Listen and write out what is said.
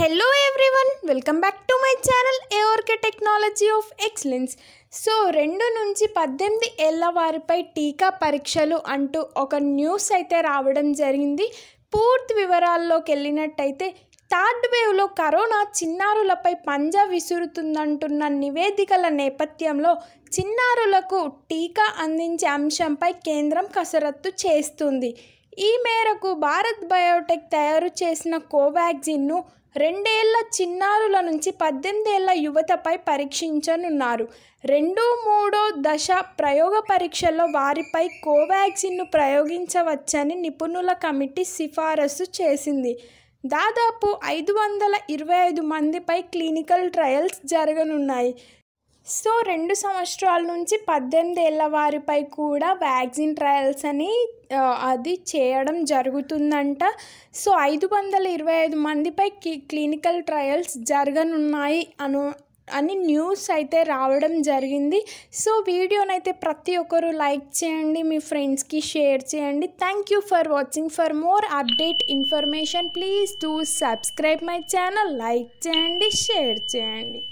Hello everyone welcome back to my channel ARK technology of excellence so రెండు నుంచి పద్దెనిమిది ఏళ్ళ వారిపై టీకా పరీక్షలు అంటూ ఒక న్యూస్ అయితే రావడం జరిగింది. పూర్తి వివరాల్లోకి వెళ్ళినట్టయితే థర్డ్ వేవ్లో కరోనా చిన్నారులపై పంజా విసురుతుందంటున్న నివేదికల నేపథ్యంలో చిన్నారులకు టీకా అందించే అంశంపై కేంద్రం కసరత్తు చేస్తుంది. ఈ మేరకు భారత్ బయోటెక్ తయారు చేసిన కోవాక్సిన్ను రెండేళ్ళ చిన్నారుల నుంచి పద్దెనిమిదేళ్ళ యువతపై పరీక్షించనున్నారు. రెండు మూడో దశ ప్రయోగ పరీక్షల్లో వారిపై కోవాక్సిన్ను ప్రయోగించవచ్చని నిపుణుల కమిటీ సిఫారసు చేసింది. దాదాపు ఐదు వందల ఇరవై ఐదు మందిపై క్లినికల్ ట్రయల్స్ జరగనున్నాయి. సో రెండు సంవత్సరాల నుంచి పద్దెనిమిది ఏళ్ళ వారిపై కూడా వ్యాక్సిన్ ట్రయల్స్ అని అది చేయడం జరుగుతుందంట. సో ఐదు వందల ఇరవై ఐదు మందిపై క్లినికల్ ట్రయల్స్ జరగనున్నాయి అను అని న్యూస్ అయితే రావడం జరిగింది. సో వీడియోనైతే ప్రతి ఒక్కరు లైక్ చేయండి మీ ఫ్రెండ్స్కి షేర్ చేయండి. Thank you for watching. For more update information please do subscribe my channel. Like చేయండి షేర్ చేయండి.